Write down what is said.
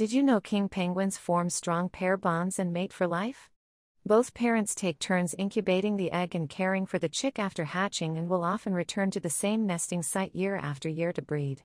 Did you know king penguins form strong pair bonds and mate for life? Both parents take turns incubating the egg and caring for the chick after hatching and will often return to the same nesting site year after year to breed.